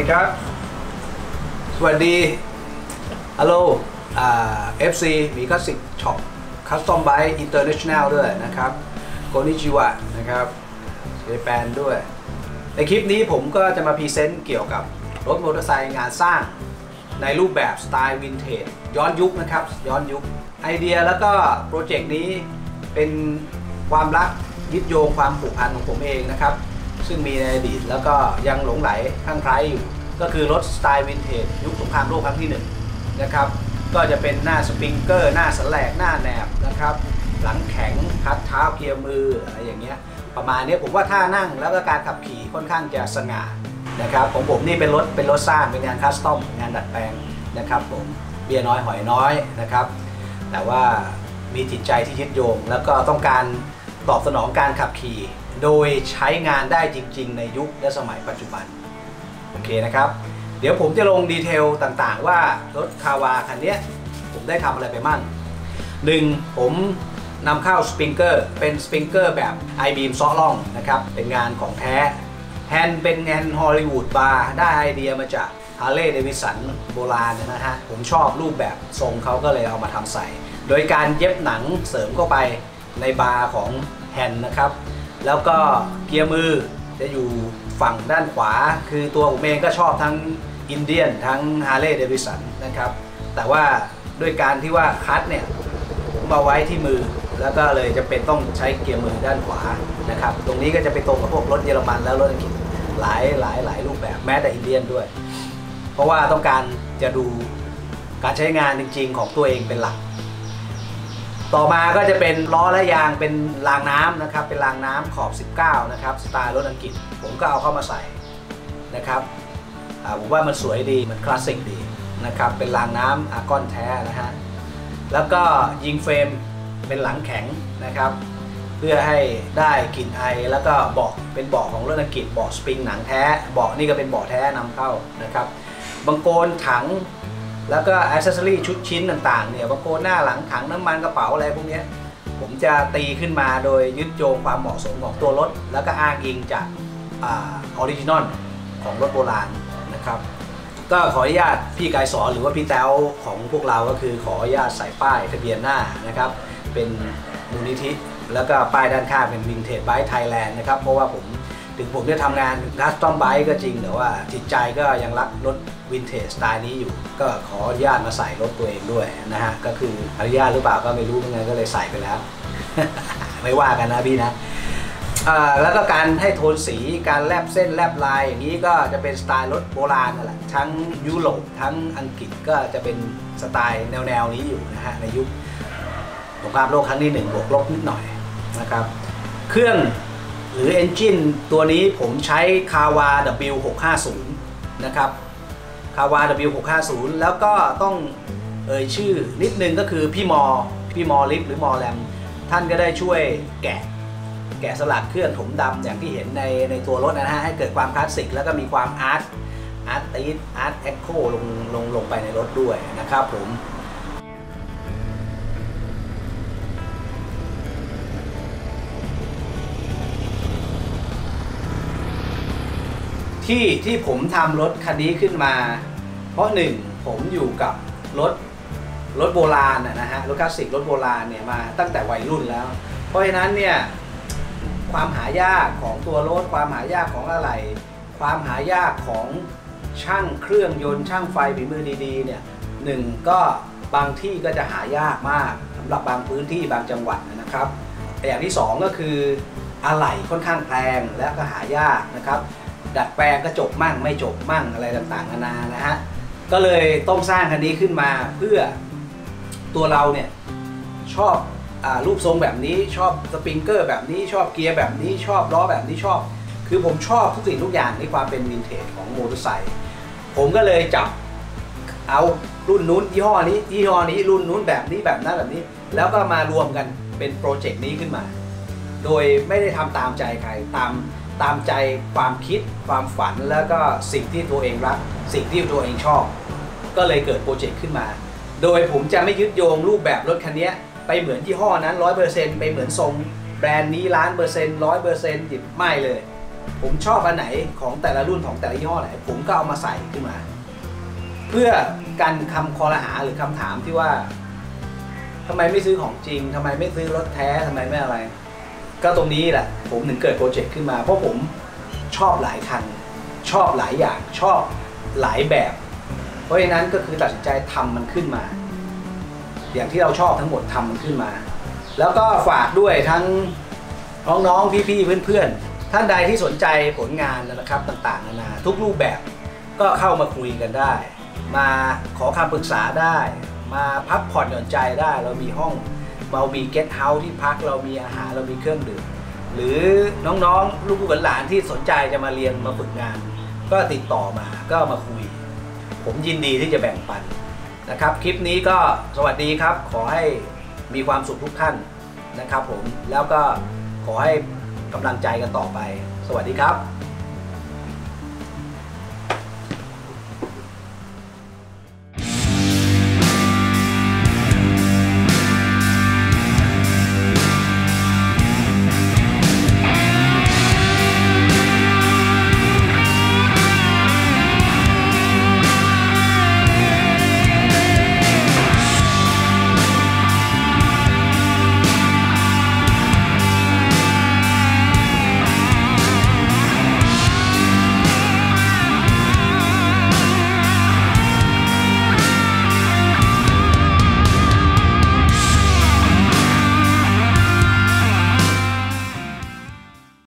ดีครับ สวัสดีฮัลโหลอ่า FC Mee Classic Shop custom bike international ด้วยนะครับこんにちは นะครับ Japan ด้วย ในคลิปนี้ผมก็จะมา present เกี่ยวกับรถมอเตอร์ไซค์งานสร้างในรูปแบบสไตล์วินเทจย้อนยุคนะครับ ย้อนยุคไอเดียแล้วก็โปรเจกต์นี้เป็นความรักยึดโยงความผูกพันของผมเองนะครับ ซึ่งมีในอดีตแล้วก็ยังหลงใหลคลั่งไคล้อยู่ ก็คือรถสไตล์วินเทจยุคสงครามโลกครั้งที่หนึ่งนะครับก็จะเป็นหน้า springer หน้าสแลกหน้าแหนบนะครับหลังแข็งคลัตช์เท้าเกียร์มืออะไรอย่างเงี้ยประมาณนี้ผมว่าท่านั่งแล้วก็การขับขี่ค่อนข้างจะสง่านะครับของผมนี่เป็นรถเป็นรถสร้างเป็นงาน custom งานดัดแปลงนะครับผมเบี้ยน้อยหอยน้อยนะครับ แต่ว่ามีจิตใจที่ยึดโยง แล้วก็ต้องการตอบสนองการขับขี่ โดยใช้งานได้จริง ๆ ในยุคและสมัยปัจจุบัน โอเคนะครับ เดี๋ยวผมจะลง detail ต่างๆ ว่ารถคาวาคันนี้ผมได้ทำอะไรไปมั่งหนึ่งผมนำเข้าสปริงเกอร์เป็นสปริงเกอร์แบบ i b e a m ซอล่องนะครับเป็นงานของแท้แฮนด์เป็นแฮนด์ Hollywood bar ได้ไอเดียมาจากฮาร์เลย์เดวิสันโบราณนะฮะผมชอบรูปแบบทรงเขาก็เลยเอามาทำใส่ โดยการเย็บหนังเสริมเข้าไปในบาร์ของแฮนด์นะครับ แล้วก็เกียร์มือจะอยู่ฝั่งด้านขวา คือตัวผมเองก็ชอบทั้งอินเดียนทั้งฮาร์เลย์เดวิสันนะครับ แต่ว่าด้วยการที่ว่าคลัตช์เนี่ยมาไว้ที่มือ แล้วก็เลยจำเป็นต้องใช้เกียร์มือด้านขวานะครับ ตรงนี้ก็จะไปตรงกับพวกรถเยอรมันแล้วรถอังกฤษหลายหลายหลายรูปแบบแม้แต่อินเดียนด้วย เพราะว่าต้องการจะดูการใช้งานจริง ๆ ของตัวเองเป็นหลัก ต่อมาก็จะเป็นล้อและยางเป็นรางน้ำนะครับ เป็นรางน้ำขอบ 19 นะครับ สไตล์รถอังกฤษ ผมก็เอาเข้ามาใส่นะครับผมว่ามันสวยดี มันคลาสสิกดีนะครับ เป็นรางน้ำอาร์กอนแท้นะฮะ แล้วก็ยิง frame เป็นหลังแข็งนะครับ เพื่อให้ได้กลิ่นอาย แล้วก็เบาะเป็นเบาะของรถอังกฤษเบาะสปริงหนังแท้ เบาะนี่ก็เป็นเบาะแท้นำเข้านะครับ บังโคลนถัง แล้วก็อ c เซสซอรี่ชุดชิ้นต่างๆ เนี่ยบังโคลนหน้าหลังถังน้ำมันกระเป๋าอะไรพวกนี้ผมจะตีขึ้นมาโดยยึดโยงความเหมาะสมของตัวรถ แล้วก็อ้างอิงจาก original ของรถโบราณนะครับ ก็ขออนุญาตพี่กายสอนหรือว่าพี่แต้วของพวกเราก็คือขออนุญาตใส่ป้ายทะเบียนหน้านะครับ เป็นมูลนิธิแล้วก็ป้ายด้านข้างเป็น Vintage Bike Thailand นะครับ เพราะว่าผม ถึงผมจะทำงาน custom bike ก็จริง แต่ว่าจิตใจก็ยังรักรถวินเทจสไตล์นี้อยู่ ก็ขออนุญาตมาใส่รถตัวเองด้วยนะฮะ ก็คืออนุญาตหรือเปล่าก็ไม่รู้เหมือนกันก็เลยใส่ไปแล้ว ไม่ว่ากันนะพี่นะแล้วก็การให้โทนสีการแลบเส้นแลบลายอย่างนี้ก็จะเป็นสไตล์รถโบราณนั่นแหละทั้งยุโรปทั้งอังกฤษก็จะเป็นสไตล์แนวๆนี้อยู่นะฮะในยุคสงครามโลกครั้งที่หนึ่งบวกลบนิดหน่อยนะครับ เครื่อง หรือ Engine ตัวนี้ผมใช้คาวา W650 นะครับคาวา W650 แล้วก็ต้องเอ่ยชื่อนิดนึงก็คือพี่มอ พี่มอลิฟหรือมอแรม ท่านก็ได้ช่วยแกะ แกะสลักเครื่องถมดำอย่างที่เห็นในในตัวรถนะฮะ ให้เกิดความคลาสสิก แล้วก็มีความ art arty art deco ลงลงลงไปในรถด้วยนะครับผม ที่ที่ผมทำรถคันนี้ขึ้นมา เพราะหนึ่งผมอยู่กับรถรถโบราณนะฮะรถคลาสสิกรถโบราณเนี่ยมาตั้งแต่วัยรุ่นแล้ว เพราะฉะนั้นเนี่ยความหายากของตัวรถความหายากของอะไร ความหายากของช่างเครื่องยนต์ช่างไฟฝีมือดีๆเนี่ยหนึ่งก็บางที่ก็จะหายากมากสำหรับบางพื้นที่บางจังหวัดนะครับแต่อย่างที่สองก็คืออะไหล่ค่อนข้างแพงและก็หายากนะครับ ดัดแปลงก็จบมั่งไม่จบมั่งอะไรต่างๆนานานะฮะก็เลยต้องสร้างคันนี้ขึ้นมาเพื่อตัวเราเนี่ยชอบอรูปทรงแบบนี้ชอบ springer แบบนี้ชอบเกียร์แบบนี้ชอบล้อแบบนี้ชอบ คือผมชอบทุกสิ่งทุกอย่างในความเป็นวินเทจของมอเตอร์ไซค์ผมก็เลยจับเอารุ่นนู้นยี่ห้อนี้ยี่ห้อนี้รุ่นนู้นแบบนี้แบบนั้นแบบนี้ แล้วก็มารวมกันเป็นโปรเจกต์นี้ขึ้นมา โดยไม่ได้ทำตามใจใครตาม ตามใจความคิดความฝันแล้วก็สิ่งที่ตัวเองรัก สิ่งที่ตัวเองชอบ ก็เลยเกิดโปรเจกต์ขึ้นมา โดยผมจะไม่ยึดโยงรูปแบบรถคันนี้ไปเหมือนยี่ห้อนั้นร้อยเปอร์เซ็นต์ไปเหมือนทรงแบรนด์นี้ล้านเปอร์เซ็นต์ร้อยเปอร์เซ็นต์ไม่เลย ผมชอบอันไหนของแต่ละรุ่นของแต่ละยี่ห้อไหนผมก็เอามาใส่ขึ้นมา เพื่อกันคำคอรหาหรือคำถามที่ว่าทำไมไม่ซื้อของจริงทำไมไม่ซื้อรถแท้ทำไมไม่อะไร ก็ตรงนี้แหละ ผมถึงเกิดโปรเจกต์ขึ้นมา เพราะผมชอบหลายคัน ชอบหลายอย่างชอบหลายแบบ เพราะฉะนั้นก็คือตัดสินใจทำมันขึ้นมา อย่างที่เราชอบทั้งหมดทำมันขึ้นมา แล้วก็ฝากด้วยทั้งน้องๆพี่ๆเพื่อนๆท่านใดที่สนใจผลงานนะครับต่างๆนานาทุกรูปแบบก็เข้ามาคุยกันได้ มาขอคำปรึกษาได้ มาพักผ่อนหย่อนใจได้เรามีห้อง เรามีเกสต์เฮาส์ที่พักเรามีอาหารเรามีเครื่องดื่มหรือน้องๆ ลูกหลานที่สนใจจะมาเรียนมาฝึกงาน ก็ติดต่อมาก็มาคุย ผมยินดีที่จะแบ่งปันนะครับ คลิปนี้ก็สวัสดีครับ ขอให้มีความสุขทุกท่านนะครับผมแล้วก็ขอให้กำลังใจกันต่อไป สวัสดีครับ